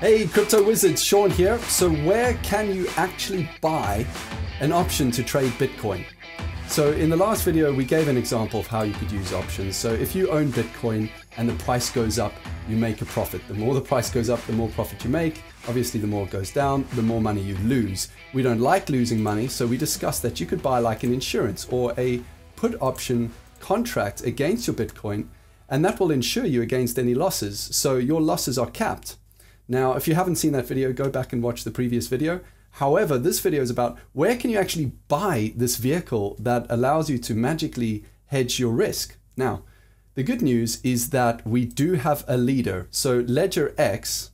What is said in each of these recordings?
Hey, Crypto Wizards, Sean here. So, where can you actually buy an option to trade Bitcoin? So, in the last video, we gave an example of how you could use options. So, if you own Bitcoin and the price goes up, you make a profit. The more the price goes up, the more profit you make. Obviously, the more it goes down, the more money you lose. We don't like losing money, so we discussed that you could buy like an insurance or a put option contract against your Bitcoin, and that will insure you against any losses. So, your losses are capped. Now, if you haven't seen that video, go back and watch the previous video. However, this video is about where can you actually buy this vehicle that allows you to magically hedge your risk. Now, the good news is that we do have a leader. So Ledger X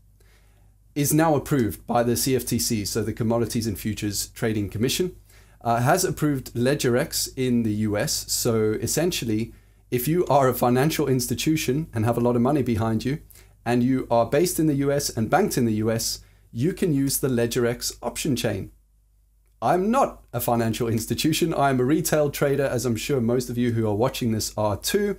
is now approved by the CFTC, so the Commodities and Futures Trading Commission, uh, has approved Ledger X in the US. So essentially, if you are a financial institution and have a lot of money behind you, and you are based in the US and banked in the US, you can use the LedgerX option chain. I'm not a financial institution. I'm a retail trader, as I'm sure most of you who are watching this are too.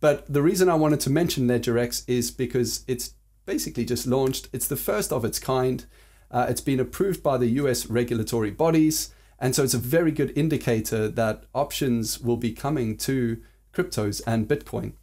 But the reason I wanted to mention LedgerX is because it's basically just launched. It's the first of its kind. Uh, it's been approved by the US regulatory bodies. And so it's a very good indicator that options will be coming to cryptos and Bitcoin.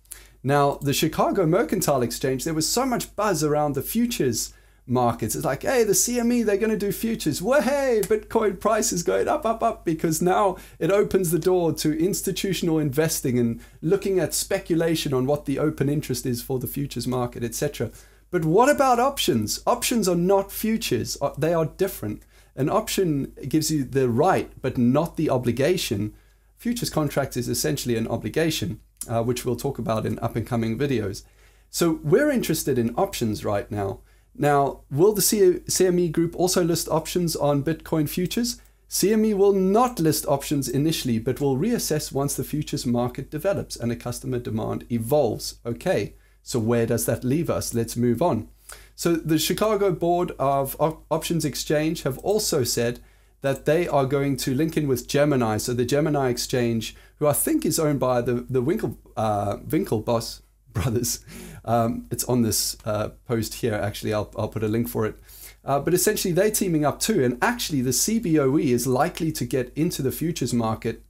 Now, the Chicago Mercantile Exchange, there was so much buzz around the futures markets. It's like, hey, the CME, they're going to do futures. Well, hey, Bitcoin price is going up, up, up, because now it opens the door to institutional investing and looking at speculation on what the open interest is for the futures market, etc. But what about options? Options are not futures, uh, they are different. An option gives you the right, but not the obligation. Futures contract is essentially an obligation uh, which we'll talk about in up and coming videos. So we're interested in options right now. Now, will the CME group also list options on Bitcoin futures? CME will not list options initially, but will reassess once the futures market develops and a customer demand evolves. Okay, so where does that leave us? Let's move on. So the Chicago Board of Options Exchange have also said that they are going to link in with Gemini. So the Gemini exchange, who I think is owned by the the Winkle uh, brothers. Um, it's on this uh, post here. Actually, I'll I'll put a link for it. Uh, but essentially, they're teaming up too. And actually, the CBOE is likely to get into the futures market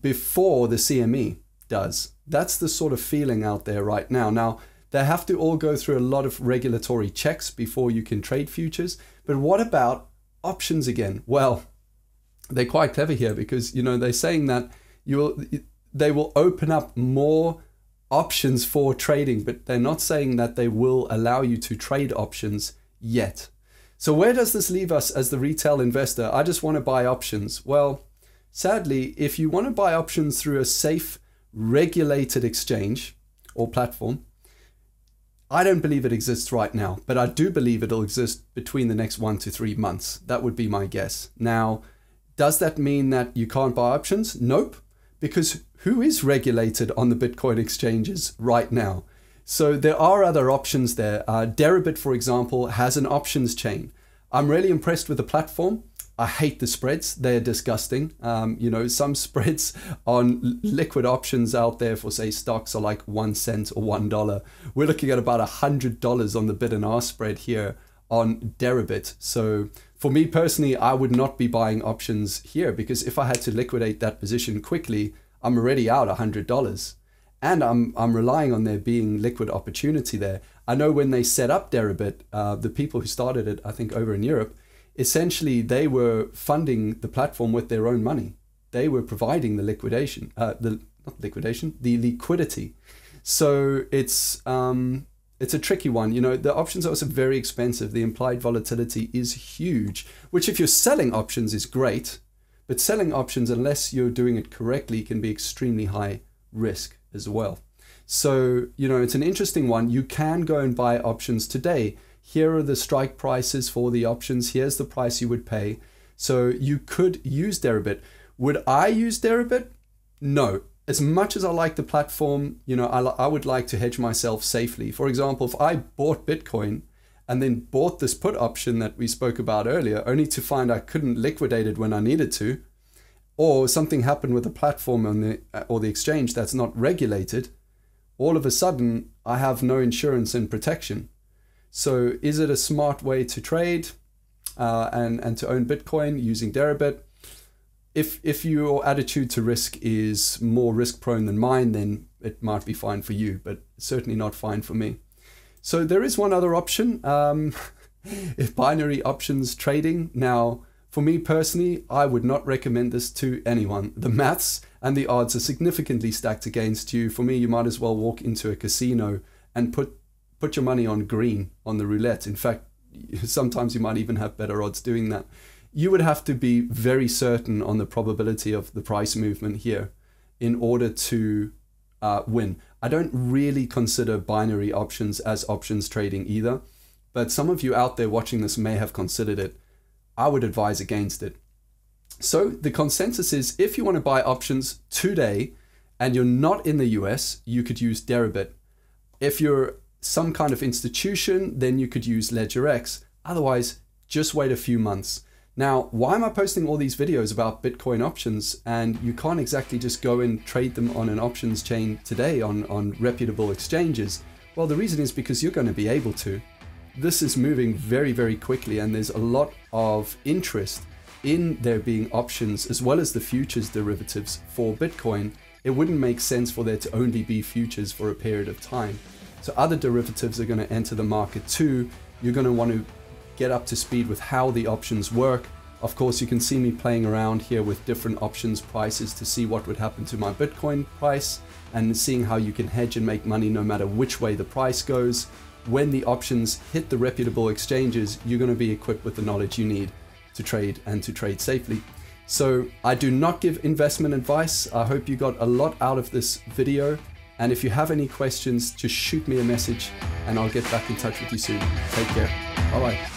before the CME does. That's the sort of feeling out there right now. Now, they have to all go through a lot of regulatory checks before you can trade futures. But what about options again? Well, they're quite clever here because you know they're saying that you will they will open up more options for trading, but they're not saying that they will allow you to trade options yet. So where does this leave us as the retail investor? I just want to buy options. Well, sadly, if you want to buy options through a safe, regulated exchange or platform, I don't believe it exists right now, but I do believe it'll exist between the next one to three months. That would be my guess. Now, does that mean that you can't buy options? Nope, because who is regulated on the Bitcoin exchanges right now? So there are other options there. Uh, Deribit, for example, has an options chain. I'm really impressed with the platform. I hate the spreads. They're disgusting. Um, you know, some spreads on liquid options out there for, say, stocks are like one cent or one dollar. We're looking at about a hundred dollars on the bid and ask spread here on Deribit. So for me personally, I would not be buying options here because if I had to liquidate that position quickly, I'm already out a hundred dollars. And I'm, I'm relying on there being liquid opportunity there. I know when they set up Deribit, uh, the people who started it, I think over in Europe, essentially they were funding the platform with their own money. They were providing the liquidation, uh, the not liquidation, the liquidity. So it's um, it's a tricky one. You know, the options are also very expensive. The implied volatility is huge, which if you're selling options is great, but selling options, unless you're doing it correctly, can be extremely high risk as well. So, you know, it's an interesting one. You can go and buy options today here are the strike prices for the options. Here's the price you would pay. So you could use Deribit. Would I use Deribit? No. As much as I like the platform, you know, I, I would like to hedge myself safely. For example, if I bought Bitcoin and then bought this put option that we spoke about earlier, only to find I couldn't liquidate it when I needed to, or something happened with the platform on the, uh, or the exchange that's not regulated, all of a sudden I have no insurance and protection. So is it a smart way to trade uh, and, and to own Bitcoin using Deribit? If, if your attitude to risk is more risk prone than mine, then it might be fine for you, but certainly not fine for me. So there is one other option, um, binary options trading. Now, for me personally, I would not recommend this to anyone. The maths and the odds are significantly stacked against you. For me, you might as well walk into a casino and put put your money on green on the roulette. In fact, sometimes you might even have better odds doing that. You would have to be very certain on the probability of the price movement here in order to uh, win. I don't really consider binary options as options trading either, but some of you out there watching this may have considered it. I would advise against it. So the consensus is if you want to buy options today and you're not in the US, you could use Deribit. If you're some kind of institution, then you could use Ledger X. Otherwise, just wait a few months. Now, why am I posting all these videos about Bitcoin options and you can't exactly just go and trade them on an options chain today on, on reputable exchanges? Well, the reason is because you're going to be able to this is moving very, very quickly, and there's a lot of interest in there being options as well as the futures derivatives for Bitcoin. It wouldn't make sense for there to only be futures for a period of time. So other derivatives are going to enter the market too. You're going to want to get up to speed with how the options work. Of course, you can see me playing around here with different options prices to see what would happen to my Bitcoin price and seeing how you can hedge and make money no matter which way the price goes when the options hit the reputable exchanges, you're going to be equipped with the knowledge you need to trade and to trade safely. So I do not give investment advice. I hope you got a lot out of this video. And if you have any questions, just shoot me a message and I'll get back in touch with you soon. Take care. Bye bye.